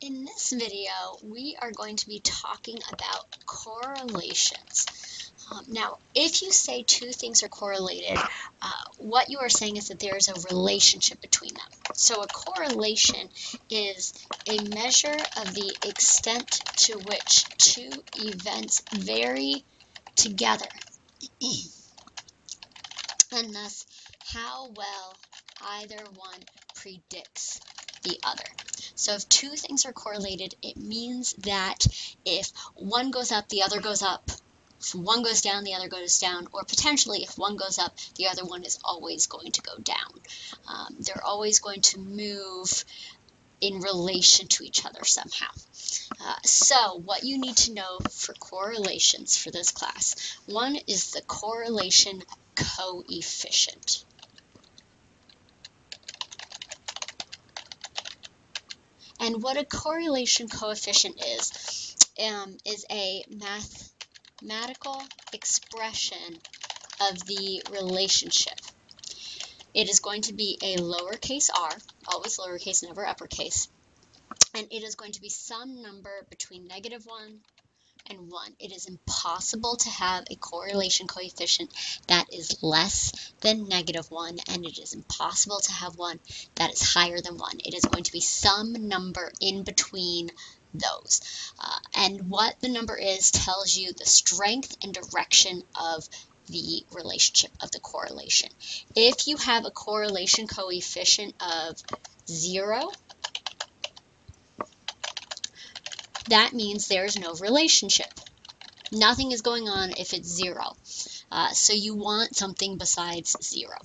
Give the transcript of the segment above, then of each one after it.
In this video, we are going to be talking about correlations. Um, now, if you say two things are correlated, uh, what you are saying is that there is a relationship between them. So a correlation is a measure of the extent to which two events vary together, and thus how well either one predicts the other. So if two things are correlated, it means that if one goes up, the other goes up. If one goes down, the other goes down. Or potentially, if one goes up, the other one is always going to go down. Um, they're always going to move in relation to each other somehow. Uh, so what you need to know for correlations for this class, one is the correlation coefficient. And what a correlation coefficient is, um, is a mathematical expression of the relationship. It is going to be a lowercase r, always lowercase, never uppercase, and it is going to be some number between negative 1 and 1. It is impossible to have a correlation coefficient that is less than negative 1, and it is impossible to have one that is higher than 1. It is going to be some number in between those. Uh, and what the number is tells you the strength and direction of the relationship of the correlation. If you have a correlation coefficient of 0, that means there's no relationship. Nothing is going on if it's zero. Uh, so you want something besides zero.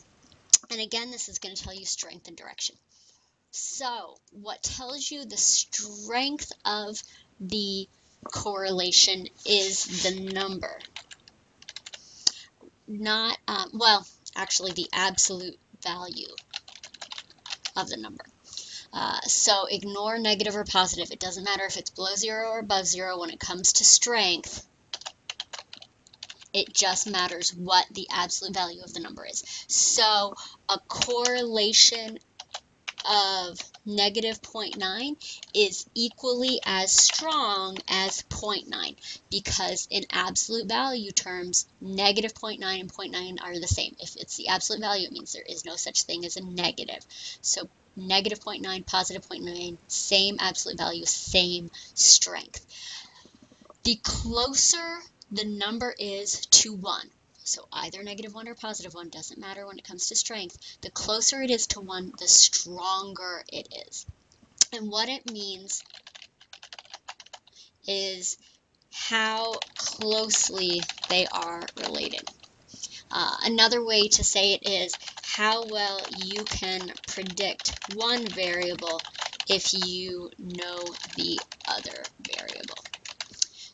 And again, this is going to tell you strength and direction. So what tells you the strength of the correlation is the number. Not, um, well, actually the absolute value of the number. Uh, so ignore negative or positive. It doesn't matter if it's below zero or above zero when it comes to strength. It just matters what the absolute value of the number is. So a correlation of negative 0.9 is equally as strong as 0.9 because in absolute value terms, negative 0.9 and 0.9 are the same. If it's the absolute value, it means there is no such thing as a negative. So negative 0.9, positive 0.9, same absolute value, same strength. The closer the number is to 1, so either negative 1 or positive 1, doesn't matter when it comes to strength, the closer it is to 1, the stronger it is. And what it means is how closely they are related. Uh, another way to say it is how well you can predict one variable if you know the other variable.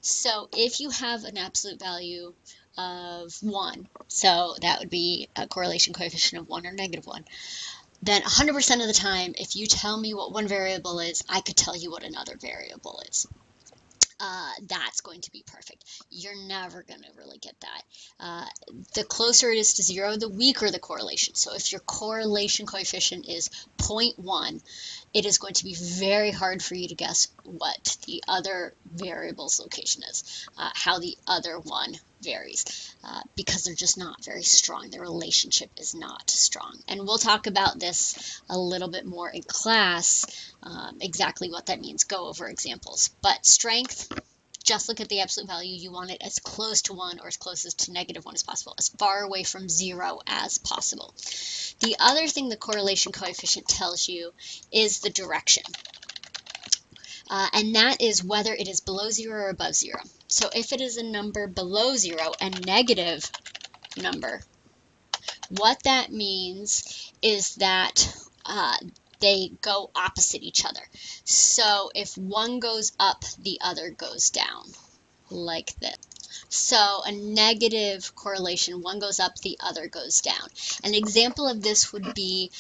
So if you have an absolute value of 1, so that would be a correlation coefficient of 1 or negative 1, then 100% of the time, if you tell me what one variable is, I could tell you what another variable is uh, that's going to be perfect. You're never going to really get that. Uh, the closer it is to zero, the weaker the correlation. So if your correlation coefficient is 0.1, it is going to be very hard for you to guess what the other variable's location is, uh, how the other one varies, uh, because they're just not very strong. The relationship is not strong. And we'll talk about this a little bit more in class, um, exactly what that means, go over examples. But strength, just look at the absolute value. You want it as close to 1 or as close as to negative 1 as possible, as far away from 0 as possible. The other thing the correlation coefficient tells you is the direction. Uh, and that is whether it is below 0 or above 0. So if it is a number below 0, a negative number, what that means is that uh, they go opposite each other. So if one goes up, the other goes down, like this. So a negative correlation, one goes up, the other goes down. An example of this would be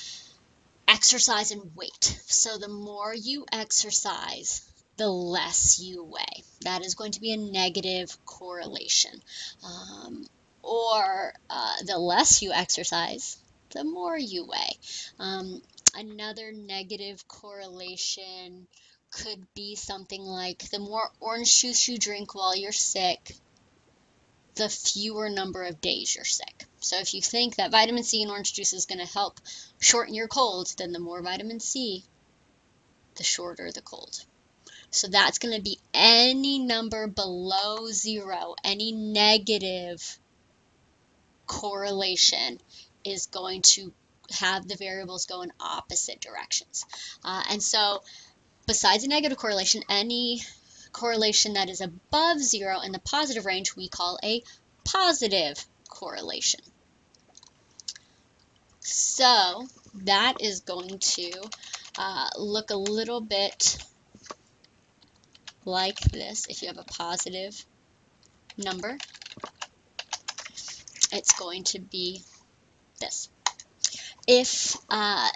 exercise and weight. So the more you exercise, the less you weigh. That is going to be a negative correlation. Um, or uh, the less you exercise, the more you weigh. Um, another negative correlation could be something like the more orange juice you drink while you're sick, the fewer number of days you're sick. So if you think that vitamin C in orange juice is going to help shorten your cold, then the more vitamin C, the shorter the cold. So that's going to be any number below zero, any negative correlation is going to have the variables go in opposite directions. Uh, and so besides a negative correlation, any correlation that is above zero in the positive range we call a positive correlation. So that is going to uh, look a little bit like this if you have a positive number. It's going to be this. If uh,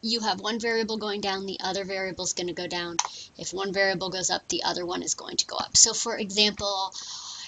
you have one variable going down, the other variable is going to go down. If one variable goes up, the other one is going to go up. So for example,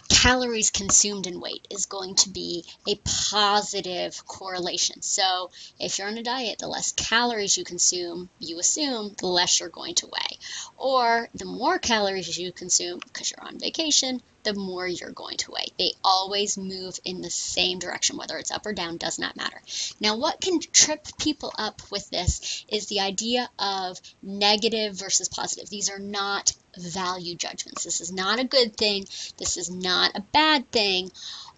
calories consumed in weight is going to be a positive correlation. So if you're on a diet, the less calories you consume, you assume the less you're going to weigh. Or the more calories you consume because you're on vacation, the more you're going to weigh. They always move in the same direction, whether it's up or down, does not matter. Now, what can trip people up with this is the idea of negative versus positive. These are not value judgments. This is not a good thing. This is not a bad thing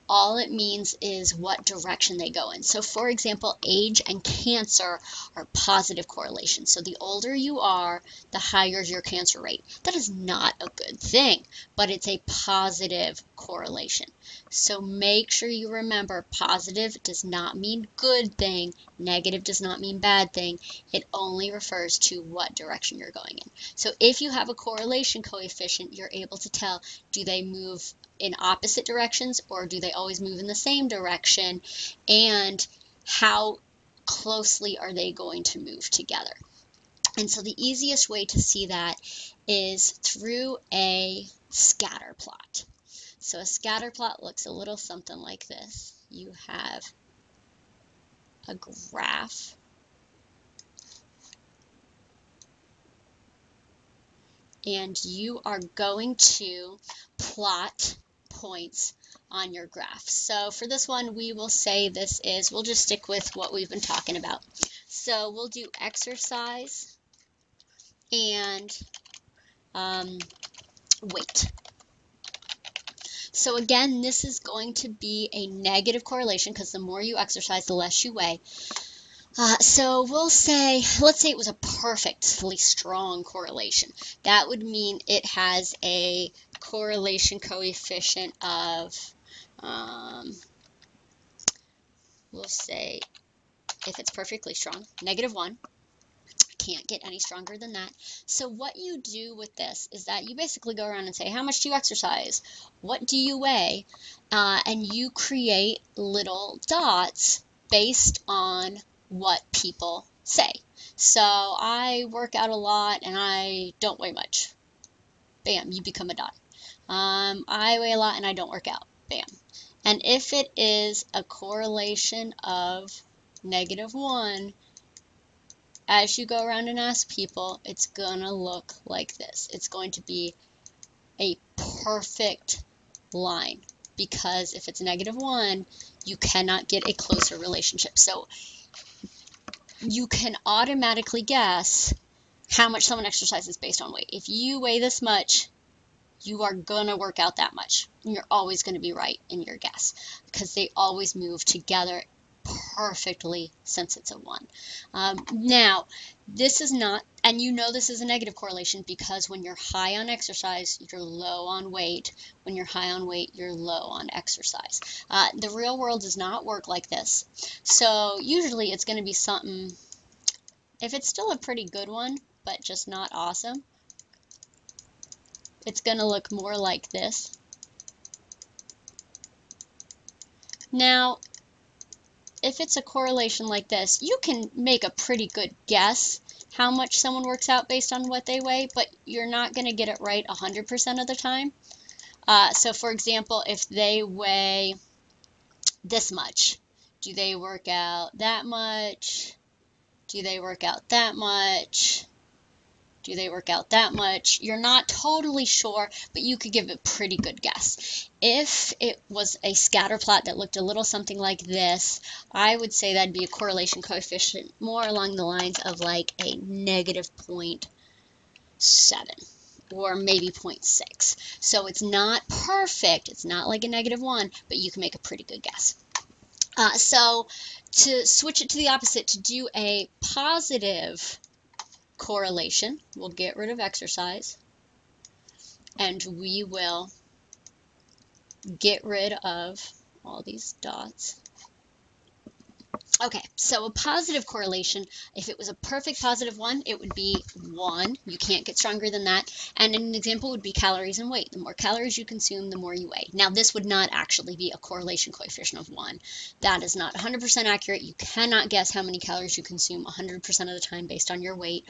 all it means is what direction they go in. So, for example, age and cancer are positive correlations. So, the older you are, the higher your cancer rate. That is not a good thing, but it's a positive correlation. So, make sure you remember positive does not mean good thing, negative does not mean bad thing. It only refers to what direction you're going in. So, if you have a correlation coefficient, you're able to tell do they move in opposite directions or do they always move in the same direction? And how closely are they going to move together? And so the easiest way to see that is through a scatter plot. So a scatter plot looks a little something like this. You have a graph and you are going to plot points on your graph. So for this one, we will say this is, we'll just stick with what we've been talking about. So we'll do exercise and um, weight. So again, this is going to be a negative correlation because the more you exercise, the less you weigh. Uh, so we'll say, let's say it was a perfectly strong correlation. That would mean it has a correlation coefficient of, um, we'll say, if it's perfectly strong, negative 1. Can't get any stronger than that. So what you do with this is that you basically go around and say, how much do you exercise? What do you weigh? Uh, and you create little dots based on what people say. So I work out a lot and I don't weigh much. Bam, you become a dot. Um, I weigh a lot and I don't work out. Bam. And if it is a correlation of negative 1, as you go around and ask people, it's going to look like this. It's going to be a perfect line because if it's negative 1, you cannot get a closer relationship. So you can automatically guess how much someone exercises based on weight. If you weigh this much, you are going to work out that much. You're always going to be right in your guess because they always move together perfectly since it's a 1. Um, now, this is not, and you know this is a negative correlation because when you're high on exercise, you're low on weight. When you're high on weight, you're low on exercise. Uh, the real world does not work like this. So usually it's going to be something, if it's still a pretty good one, but just not awesome, it's going to look more like this. Now, if it's a correlation like this, you can make a pretty good guess how much someone works out based on what they weigh, but you're not going to get it right 100% of the time. Uh, so, for example, if they weigh this much, do they work out that much? Do they work out that much? Do they work out that much? You're not totally sure, but you could give a pretty good guess. If it was a scatter plot that looked a little something like this, I would say that'd be a correlation coefficient more along the lines of like a negative 0.7 or maybe 0.6. So it's not perfect. It's not like a negative 1, but you can make a pretty good guess. Uh, so to switch it to the opposite, to do a positive correlation. We'll get rid of exercise and we will get rid of all these dots. Okay, so a positive correlation, if it was a perfect positive one, it would be 1. You can't get stronger than that. And an example would be calories and weight. The more calories you consume, the more you weigh. Now, this would not actually be a correlation coefficient of 1. That is not 100% accurate. You cannot guess how many calories you consume 100% of the time based on your weight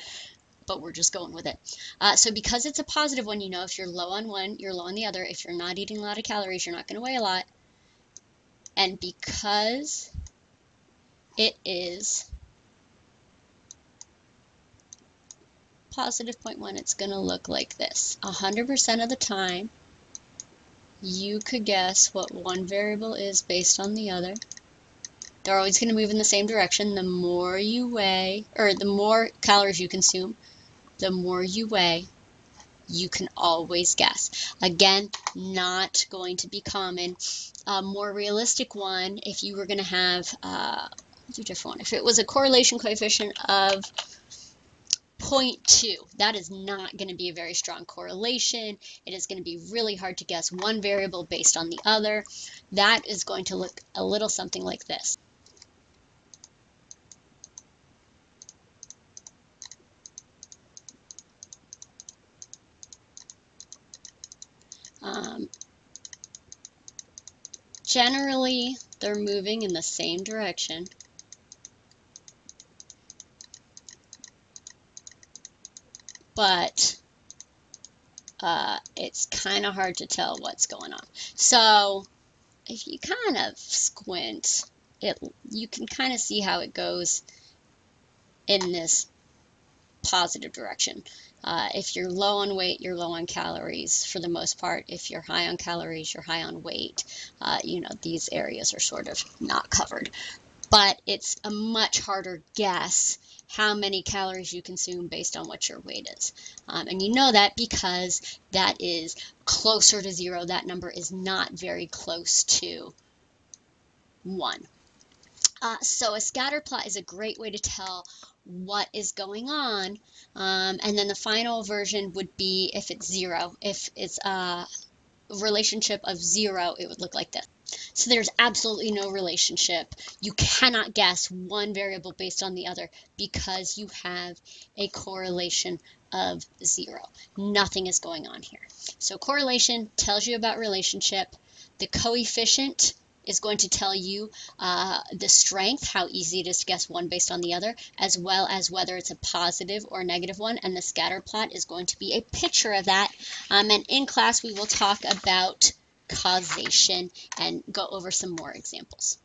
but we're just going with it. Uh, so because it's a positive one, you know if you're low on one, you're low on the other. If you're not eating a lot of calories, you're not going to weigh a lot. And because it is positive 0.1, it's going to look like this. 100% of the time, you could guess what one variable is based on the other. They're always going to move in the same direction. The more you weigh, or the more calories you consume, the more you weigh, you can always guess. Again, not going to be common. A more realistic one, if you were going to have, uh, do a different one. If it was a correlation coefficient of 0.2, that is not going to be a very strong correlation. It is going to be really hard to guess one variable based on the other. That is going to look a little something like this. Um, generally, they're moving in the same direction. But uh, it's kind of hard to tell what's going on. So if you kind of squint, it you can kind of see how it goes in this positive direction. Uh, if you're low on weight, you're low on calories for the most part. If you're high on calories, you're high on weight. Uh, you know, these areas are sort of not covered. But it's a much harder guess how many calories you consume based on what your weight is. Um, and you know that because that is closer to zero. That number is not very close to one. Uh, so a scatter plot is a great way to tell what is going on. Um, and then the final version would be if it's zero. If it's a relationship of zero, it would look like this. So there's absolutely no relationship. You cannot guess one variable based on the other because you have a correlation of zero. Nothing is going on here. So correlation tells you about relationship. The coefficient is going to tell you uh, the strength, how easy it is to guess one based on the other, as well as whether it's a positive or negative one. And the scatter plot is going to be a picture of that. Um, and in class, we will talk about causation and go over some more examples.